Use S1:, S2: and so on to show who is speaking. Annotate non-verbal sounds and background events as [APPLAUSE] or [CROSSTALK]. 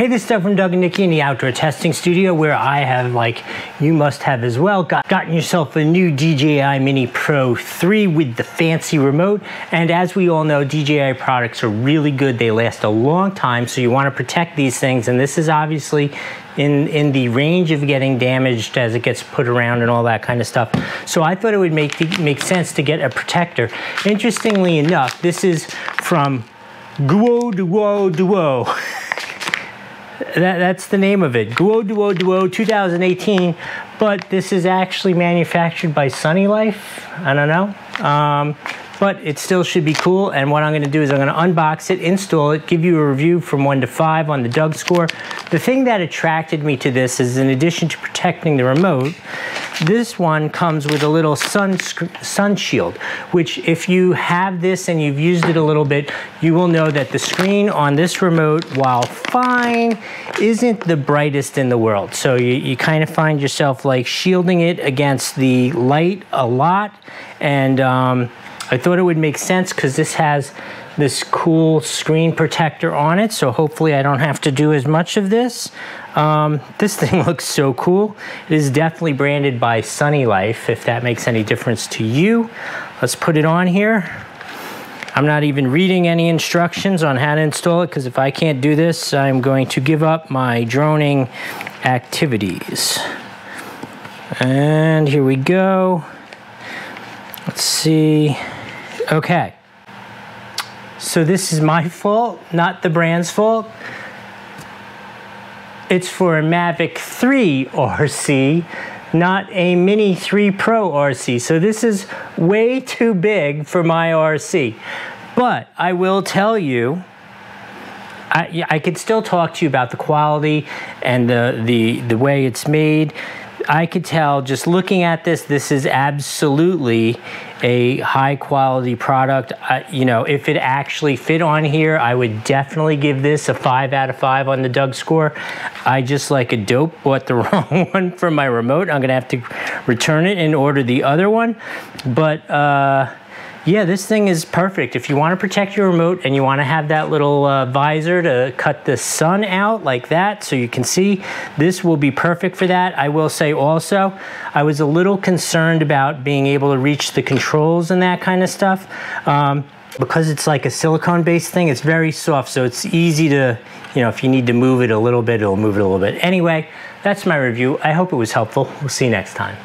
S1: Hey, this is Doug from Doug and Nikki in the Outdoor Testing Studio where I have, like you must have as well, got, gotten yourself a new DJI Mini Pro 3 with the fancy remote. And as we all know, DJI products are really good. They last a long time, so you want to protect these things. And this is obviously in, in the range of getting damaged as it gets put around and all that kind of stuff. So I thought it would make, make sense to get a protector. Interestingly enough, this is from Guo Duo Duo. [LAUGHS] that, that's the name of it. Guo Duo Duo 2018, but this is actually manufactured by Sunny Life. I don't know. Um, but it still should be cool. And what I'm gonna do is I'm gonna unbox it, install it, give you a review from one to five on the Doug score. The thing that attracted me to this is in addition to protecting the remote, this one comes with a little sun, sun shield, which if you have this and you've used it a little bit, you will know that the screen on this remote, while fine, isn't the brightest in the world. So you, you kind of find yourself like shielding it against the light a lot. And um, I thought it would make sense because this has this cool screen protector on it. So hopefully I don't have to do as much of this. Um, this [LAUGHS] thing looks so cool. It is definitely branded by Sunny Life, if that makes any difference to you. Let's put it on here. I'm not even reading any instructions on how to install it because if I can't do this, I'm going to give up my droning activities. And here we go. Let's see. Okay. So this is my fault, not the brand's fault. It's for a Mavic 3 RC, not a Mini 3 Pro RC. So this is way too big for my RC. But I will tell you, I, I could still talk to you about the quality and the, the, the way it's made. I could tell just looking at this, this is absolutely a high quality product. You know, if it actually fit on here, I would definitely give this a five out of five on the Doug score. I just like a dope bought the [LAUGHS] wrong one for my remote. I'm gonna have to return it and order the other one. But uh, yeah, this thing is perfect. If you want to protect your remote and you want to have that little uh, visor to cut the sun out like that so you can see, this will be perfect for that. I will say also, I was a little concerned about being able to reach the controls and that kind of stuff. Um, because it's like a silicone based thing, it's very soft, so it's easy to, you know, if you need to move it a little bit, it'll move it a little bit. Anyway, that's my review. I hope it was helpful. We'll see you next time.